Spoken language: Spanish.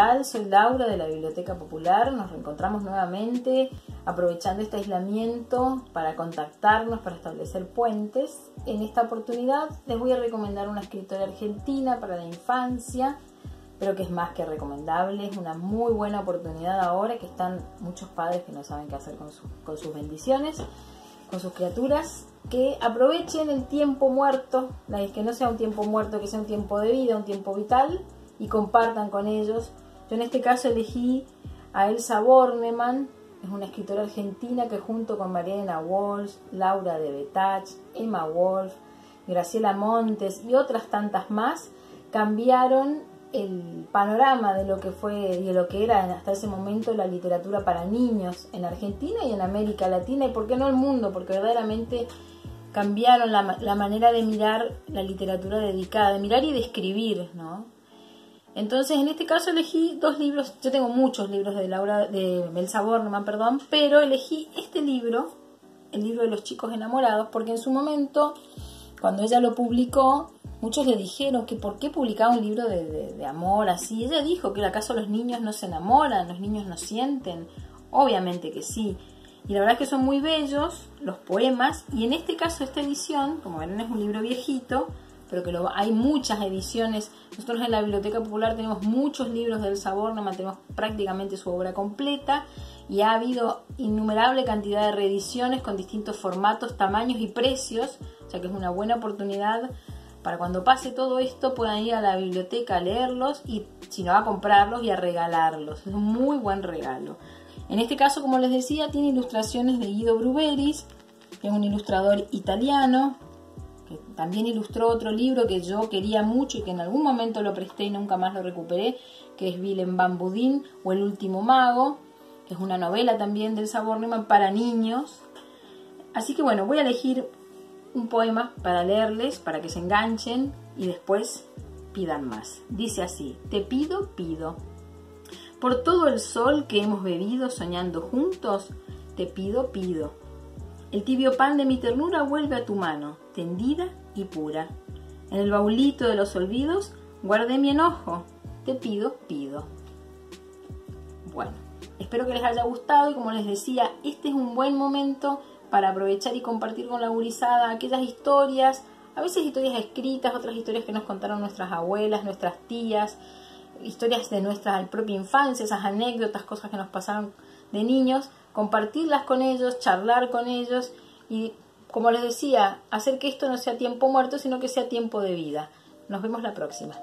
tal? Soy Laura de la Biblioteca Popular. Nos reencontramos nuevamente aprovechando este aislamiento para contactarnos, para establecer puentes. En esta oportunidad les voy a recomendar una escritora argentina para la infancia, pero que es más que recomendable. Es una muy buena oportunidad ahora que están muchos padres que no saben qué hacer con, con sus bendiciones, con sus criaturas que aprovechen el tiempo muerto, que no sea un tiempo muerto, que sea un tiempo de vida, un tiempo vital, y compartan con ellos. Yo en este caso elegí a Elsa Bornemann, es una escritora argentina que junto con Mariana Walsh, Laura de Betach, Emma Wolf, Graciela Montes y otras tantas más cambiaron el panorama de lo que fue y de lo que era hasta ese momento la literatura para niños en Argentina y en América Latina y por qué no el mundo, porque verdaderamente cambiaron la, la manera de mirar la literatura dedicada, de mirar y de escribir, ¿no? Entonces, en este caso elegí dos libros, yo tengo muchos libros de Laura, de Belsa Bornemann, perdón, pero elegí este libro, el libro de los chicos enamorados, porque en su momento, cuando ella lo publicó, muchos le dijeron que por qué publicaba un libro de, de amor así. Ella dijo que acaso los niños no se enamoran, los niños no sienten. Obviamente que sí. Y la verdad es que son muy bellos los poemas. Y en este caso, esta edición, como ven, es un libro viejito, pero que hay muchas ediciones. Nosotros en la Biblioteca Popular tenemos muchos libros del sabor, no mantenemos prácticamente su obra completa y ha habido innumerable cantidad de reediciones con distintos formatos, tamaños y precios, o sea que es una buena oportunidad para cuando pase todo esto puedan ir a la biblioteca a leerlos y si no a comprarlos y a regalarlos. Es un muy buen regalo. En este caso, como les decía, tiene ilustraciones de Guido Bruberis, que es un ilustrador italiano, también ilustró otro libro que yo quería mucho y que en algún momento lo presté y nunca más lo recuperé, que es Willem van Budin o El último mago, que es una novela también del sabor para niños. Así que bueno, voy a elegir un poema para leerles, para que se enganchen y después pidan más. Dice así, te pido, pido. Por todo el sol que hemos bebido soñando juntos, te pido, pido el tibio pan de mi ternura vuelve a tu mano, tendida y pura. En el baulito de los olvidos guardé mi enojo. Te pido, pido. Bueno, espero que les haya gustado y como les decía, este es un buen momento para aprovechar y compartir con la gurizada aquellas historias, a veces historias escritas, otras historias que nos contaron nuestras abuelas, nuestras tías, historias de nuestra propia infancia, esas anécdotas, cosas que nos pasaron de niños, compartirlas con ellos, charlar con ellos y, como les decía, hacer que esto no sea tiempo muerto, sino que sea tiempo de vida. Nos vemos la próxima.